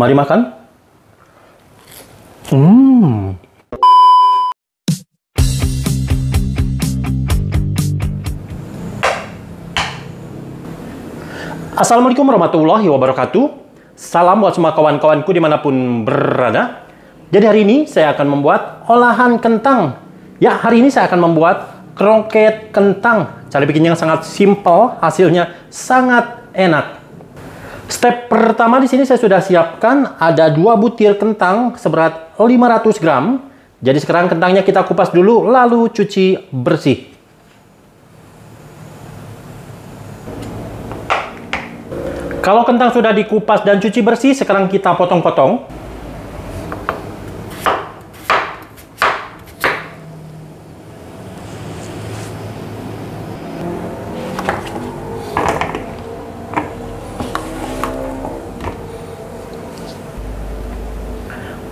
Mari makan. Hmm. Assalamualaikum warahmatullahi wabarakatuh. Salam buat semua kawan-kawanku di mana pun berada. Jadi hari ini saya akan membuat olahan kentang. Ya, hari ini saya akan membuat kroket kentang. Cara bikinnya sangat simple, hasilnya sangat enak. Step pertama di sini saya sudah siapkan ada dua butir kentang seberat 500 gram. Jadi sekarang kentangnya kita kupas dulu lalu cuci bersih. Kalau kentang sudah dikupas dan cuci bersih, sekarang kita potong-potong.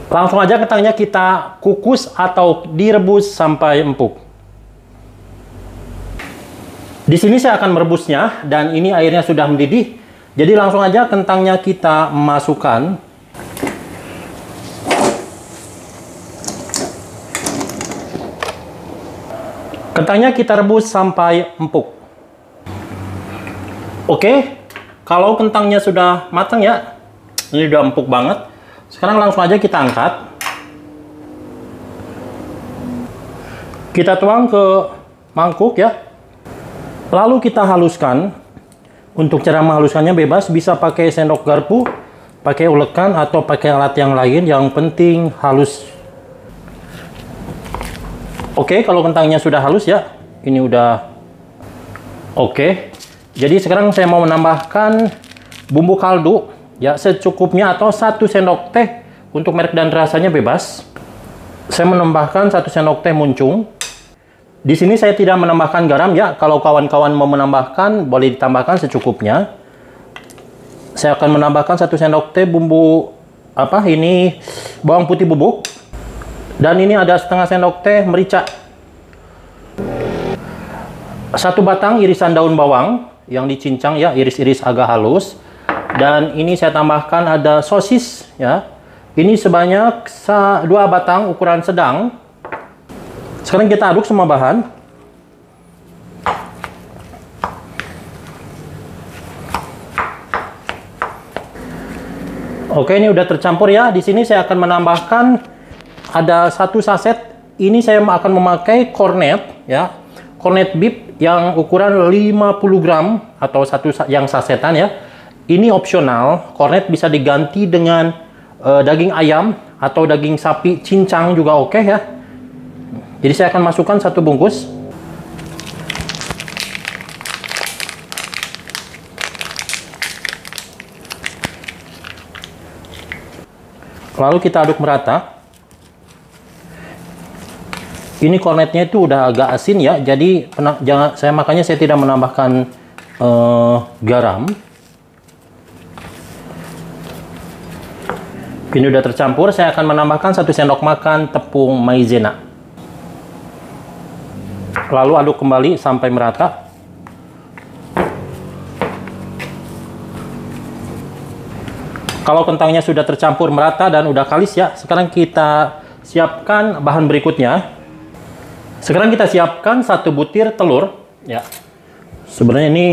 Langsung aja kentangnya kita kukus atau direbus sampai empuk. Di sini saya akan merebusnya dan ini airnya sudah mendidih. Jadi langsung aja kentangnya kita masukkan. Kentangnya kita rebus sampai empuk. Oke, kalau kentangnya sudah matang ya, ini udah empuk banget. Sekarang langsung aja kita angkat. Kita tuang ke mangkuk ya. Lalu kita haluskan. Untuk cara menghaluskannya bebas, bisa pakai sendok garpu, pakai ulekan atau pakai alat yang lain. Yang penting halus. Oke, kalau kentangnya sudah halus ya. Ini udah oke. Jadi sekarang saya mau menambahkan bumbu kaldu ya secukupnya atau satu sendok teh untuk merek dan rasanya bebas. Saya menambahkan satu sendok teh muncung. Di sini saya tidak menambahkan garam ya. Kalau kawan-kawan mau menambahkan boleh ditambahkan secukupnya. Saya akan menambahkan satu sendok teh bumbu apa ini bawang putih bubuk dan ini ada setengah sendok teh merica. Satu batang irisan daun bawang yang dicincang ya, iris-iris agak halus dan ini saya tambahkan ada sosis ya ini sebanyak dua batang ukuran sedang sekarang kita aduk semua bahan Oke, ini udah tercampur ya. Di sini saya akan menambahkan ada satu saset. Ini saya akan memakai cornet ya. Cornet beef yang ukuran 50 gram atau satu yang sasetan ya. Ini opsional, kornet bisa diganti dengan uh, daging ayam atau daging sapi cincang juga oke okay, ya. Jadi saya akan masukkan satu bungkus. Lalu kita aduk merata. Ini kornetnya itu udah agak asin ya, jadi jangan saya makanya saya tidak menambahkan uh, garam. Ini udah tercampur, saya akan menambahkan satu sendok makan tepung maizena. Lalu aduk kembali sampai merata. Kalau kentangnya sudah tercampur merata dan udah kalis ya, sekarang kita siapkan bahan berikutnya. Sekarang kita siapkan satu butir telur. Ya, sebenarnya ini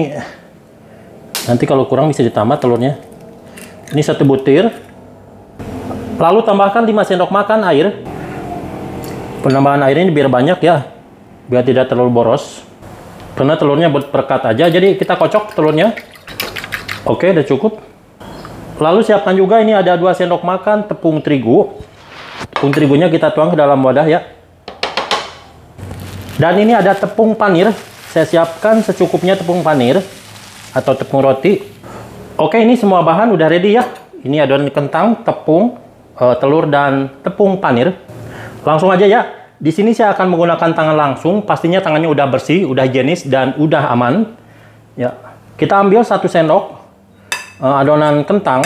nanti kalau kurang bisa ditambah telurnya. Ini satu butir. Lalu tambahkan 5 sendok makan air. Penambahan air ini biar banyak ya, biar tidak terlalu boros. Karena telurnya berkat aja, jadi kita kocok telurnya. Oke, udah cukup. Lalu siapkan juga ini ada 2 sendok makan tepung terigu. Tepung terigunya kita tuang ke dalam wadah ya. Dan ini ada tepung panir. Saya siapkan secukupnya tepung panir atau tepung roti. Oke, ini semua bahan udah ready ya. Ini adonan kentang, tepung, uh, telur dan tepung panir. Langsung aja ya. Di sini saya akan menggunakan tangan langsung. Pastinya tangannya udah bersih, udah higienis dan udah aman. Ya. Kita ambil satu sendok uh, adonan kentang.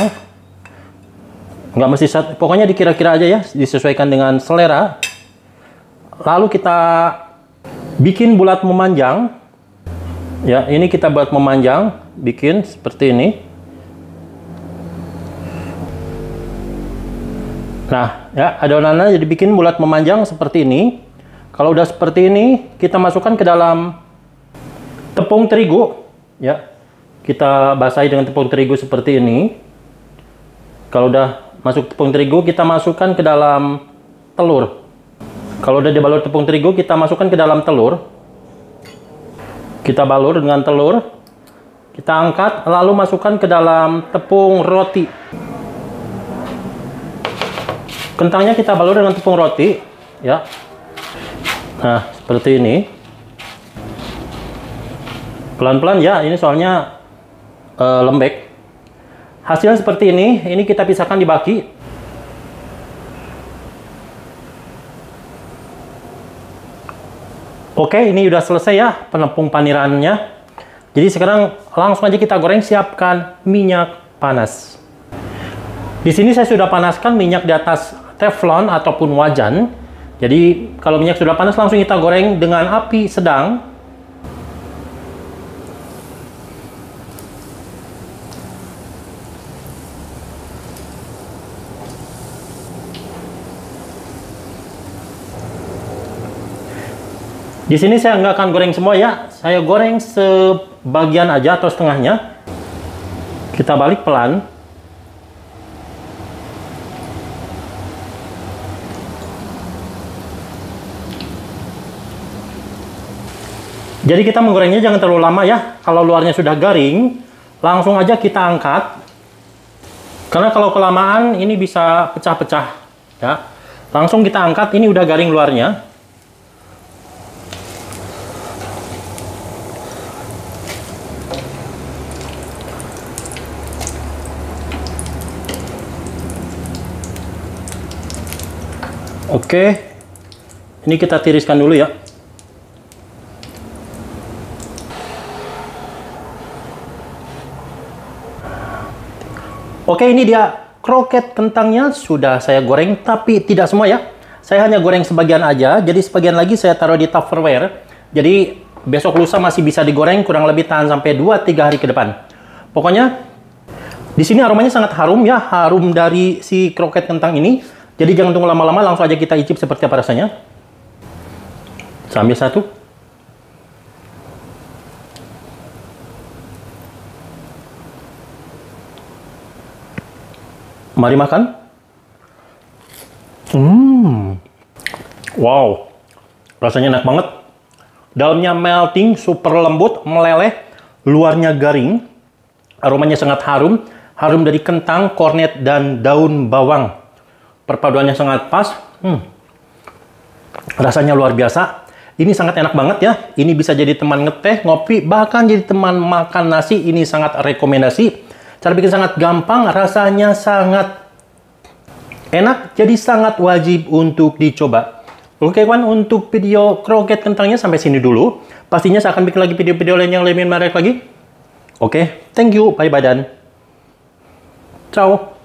Nggak mesti pokoknya dikira-kira aja ya, disesuaikan dengan selera. Lalu kita bikin bulat memanjang. Ya, ini kita buat memanjang, bikin seperti ini. Nah, ya adonannya jadi bikin bulat memanjang seperti ini. Kalau udah seperti ini, kita masukkan ke dalam tepung terigu, ya. Kita basahi dengan tepung terigu seperti ini. Kalau udah masuk tepung terigu, kita masukkan ke dalam telur. Kalau udah dibalur tepung terigu, kita masukkan ke dalam telur. Kita balur dengan telur. Kita angkat, lalu masukkan ke dalam tepung roti. Kentangnya kita balur dengan tepung roti, ya. Nah, seperti ini. Pelan-pelan ya, ini soalnya uh, lembek. Hasilnya seperti ini, ini kita pisahkan di baki. Oke, ini udah selesai ya penepung panirannya. Jadi sekarang langsung aja kita goreng, siapkan minyak panas. Di sini saya sudah panaskan minyak di atas teflon ataupun wajan. Jadi kalau minyak sudah panas langsung kita goreng dengan api sedang. Di sini saya nggak akan goreng semua ya, saya goreng sebagian aja atau setengahnya. Kita balik pelan. Jadi kita menggorengnya jangan terlalu lama ya. Kalau luarnya sudah garing, langsung aja kita angkat. Karena kalau kelamaan ini bisa pecah-pecah ya. Langsung kita angkat, ini udah garing luarnya. Oke, ini kita tiriskan dulu ya. Oke, ini dia kroket kentangnya sudah saya goreng, tapi tidak semua ya. Saya hanya goreng sebagian aja, jadi sebagian lagi saya taruh di Tupperware. Jadi besok lusa masih bisa digoreng, kurang lebih tahan sampai 2-3 hari ke depan. Pokoknya di sini aromanya sangat harum ya, harum dari si kroket kentang ini. Jadi jangan tunggu lama-lama, langsung aja kita icip seperti apa rasanya. Sambil satu. Mari makan. Hmm. Wow. Rasanya enak banget. Dalamnya melting, super lembut, meleleh. Luarnya garing. Aromanya sangat harum. Harum dari kentang, kornet, dan daun bawang. Perpaduannya sangat pas. Hmm. Rasanya luar biasa. Ini sangat enak banget ya. Ini bisa jadi teman ngeteh, ngopi, bahkan jadi teman makan nasi. Ini sangat rekomendasi. Cara bikin sangat gampang, rasanya sangat enak, jadi sangat wajib untuk dicoba. Oke kawan, untuk video kroket kentangnya sampai sini dulu. Pastinya saya akan bikin lagi video-video lain yang lebih menarik lagi. Oke, thank you, bye-bye dan ciao.